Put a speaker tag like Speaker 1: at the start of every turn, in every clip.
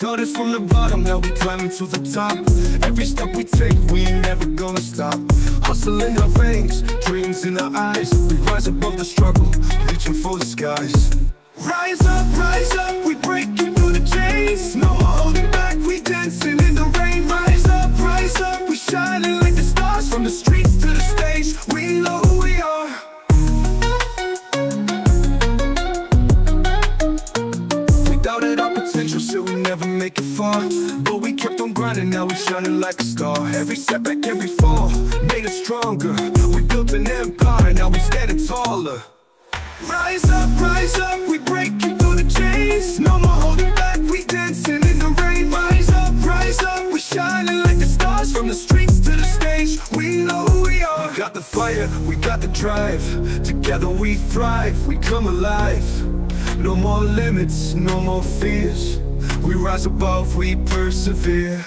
Speaker 1: started from the bottom, now we climbing to the top. Every step we take, we ain't never gonna stop. Hustle in our veins, dreams in our eyes. We rise above the struggle, reaching for the skies. Rise up, rise up, we breaking through the chains. No potential, said we never make it far. But we kept on grinding, now we shining like a star. Every setback, every fall, made us stronger. We built an empire, now we standing taller. Rise up, rise up, we breaking through the chains. No more holding back, we dancing in the rain. Rise up, rise up, we shining like the stars From the streets to the stage, we know who we are. We got the fire, we got the drive. Together we thrive, we come alive No more limits, no more fears. We rise above, we persevere.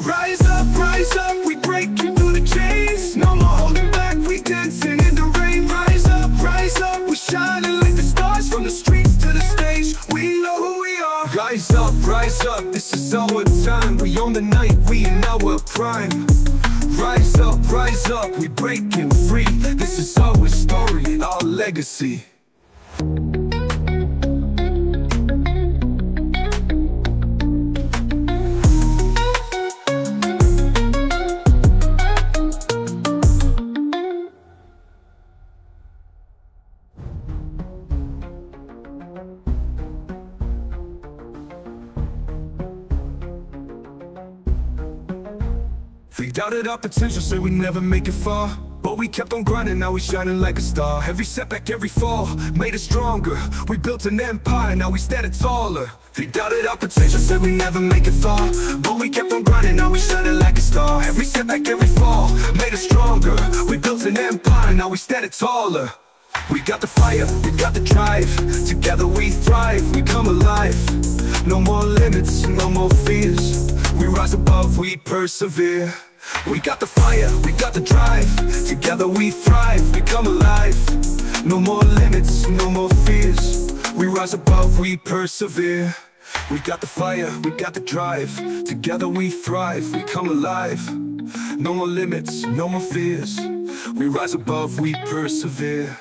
Speaker 1: Rise up, rise up, we breaking through the chains. No more holding back, we dancing in the rain. Rise up, rise up, we shining like the stars From the streets to the stage, we know who we are. Rise up, rise up, this is our time. We own the night, we in our prime. Rise up, rise up, we breaking free. This is our story, our legacy They doubted our potential, said we never make it far. But we kept on grinding, now we shining like a star. Every setback, every fall, made us stronger. We built an empire, now we standing taller. They doubted our potential, said we never make it far. But we kept on grinding, now we shining like a star. Every setback, every fall, made us stronger. We built an empire, now we standing taller. We got the fire, we got the drive. Together we thrive, we come alive. No more limits, no more fears. We rise above, we persevere We got the fire, we got the drive. Together we thrive, we come alive. No more limits, no more fears. We rise above, we persevere. We got the fire, we got the drive. Together we thrive, we come alive. No more limits, no more fears. We rise above, we persevere.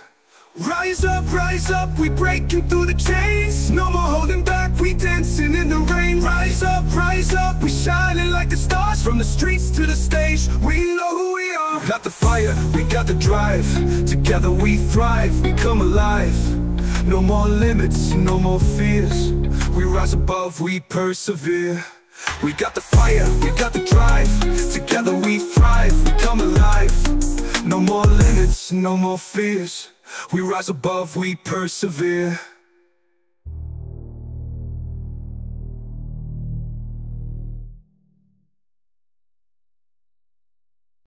Speaker 1: Rise up, rise up, we breaking through the chains. No more holding back, we dancing in the rain. Rise up, rise up, we shining like the stars. From the streets to the stage, Got the fire, we got the drive. Together we thrive, we come alive. No more limits, no more fears. We rise above, we persevere. We got the fire, we got the drive. Together we thrive, we come alive. No more limits, no more fears. We rise above, we persevere